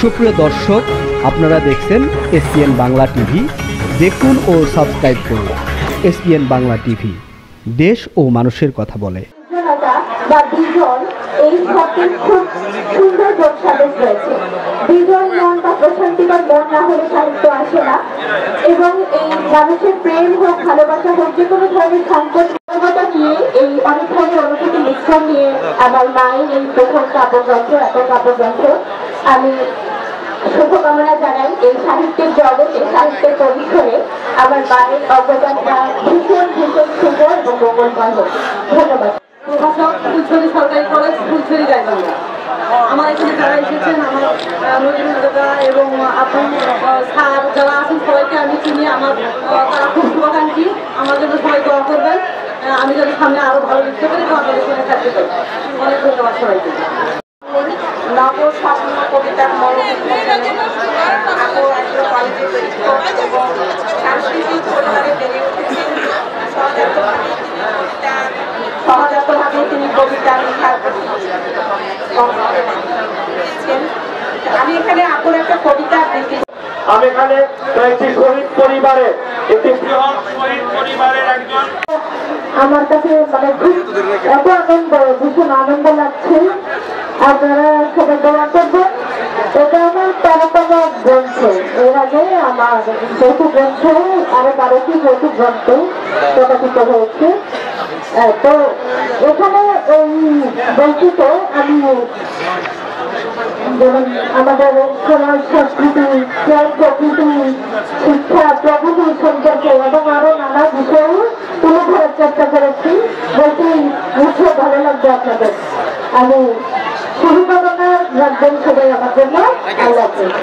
সুপ্রিয় দর্শক, আপনারা দেখছেন এসপিএন বাংলা টিভি। দেখুন ও সাবস্ক্রাইব করুন এসপিএন বাংলা টিভি। দেশ ও মানুষের কথা বলে। এবং এই মানুষের প্রেম হোক, ভালোবাসা হোক, যে কোনো ধরনের সংকট নিয়ে এই অনেক ধরনের অনুভূতি মিশ্রণ নিয়ে আমার মায়ের এই প্রথম কাব্যগ্রন্থ, এত কাব্যগ্রন্থ। আমি শুভকামনা জানাই এই সাহিত্যের জগতে সাহিত্যের পরিসরে আমার মায়ের অবদানটা ভীষণ ভীষণ শুভ এবং মঙ্গলময় হোক। ধন্যবাদ। প্রভাষক ফুলছড়ি সরকারি কলেজ, ফুলছড়ি গাইবান্ধা আমার এখানে যারা এসেছেন, আমার এবং আপন স্যার যারা আছেন, সবাইকে আমি চিনি, আমার তারা খুব শুভাকাঙ্ক্ষী। আমার জন্য সবাই দোয়া করবেন। আমি যেন সামনে আরও ভালো লিখতে পারি, তো আপনাদের সঙ্গে থাকতে পারি। অনেক তিনি কবিতা লেখার আমি এখানে আপুর একটা কবিতা আবৃত্তি আমি এখানে শহীদ পরিবারে একটি বৃহৎ শহীদ পরিবারের একজন আমার কাছে মানে এত আনন্দ, ভীষণ আনন্দ লাগছে। আপনারা সবাই দোয়া করবেন। এটা আমার তেরোতম গ্রন্থ। এর আগে আমার যৌথ গ্রন্থ, আরও বারোটি যৌথ গ্রন্থ প্রকাশিত হয়েছে। তো এখানে এই বইটিতে আমি যেমন আমাদের সমাজ, সংস্কৃতি প্রকৃতি, শিক্ষা প্রকৃতি সম্পর্কে বইটি মুখে ভালো লাগবে আপনাদের আমি শুভকামনা রাখবেন সবাই আমার জন্য আল্লাহ।